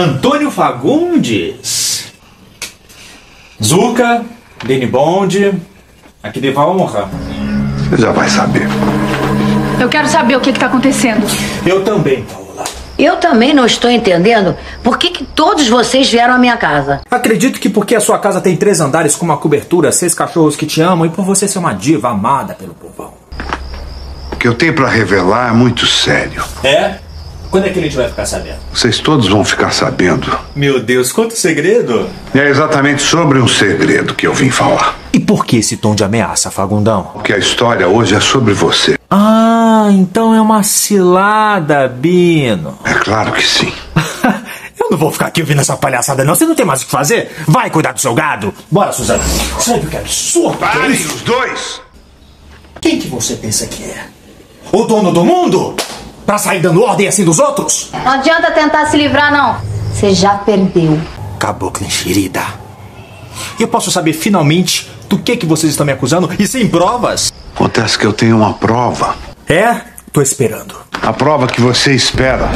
Antônio Fagundes. Zuca, Deni Bond. Aqui deva honra. Você já vai saber. Eu quero saber o que está acontecendo. Eu também, Paola. Eu também não estou entendendo por que, que todos vocês vieram à minha casa. Acredito que porque a sua casa tem três andares com uma cobertura, seis cachorros que te amam e por você ser uma diva amada pelo povão. O que eu tenho para revelar é muito sério. É? Quando é que a gente vai ficar sabendo? Vocês todos vão ficar sabendo. Meu Deus, quanto segredo! E é exatamente sobre um segredo que eu vim falar. E por que esse tom de ameaça, Fagundão? Porque a história hoje é sobre você. Ah, então é uma cilada, Bino. É claro que sim. Eu não vou ficar aqui ouvindo essa palhaçada, não. Você não tem mais o que fazer? Vai cuidar do seu gado. Bora, Suzana. Sabe o que absurdo é Parem isso? os dois! Quem que você pensa que é? O dono do mundo? Pra sair dando ordem assim dos outros? Não adianta tentar se livrar, não. Você já perdeu. Cabocla enxerida. E eu posso saber finalmente do que que vocês estão me acusando e sem provas? Acontece que eu tenho uma prova. É? Tô esperando. A prova que você espera.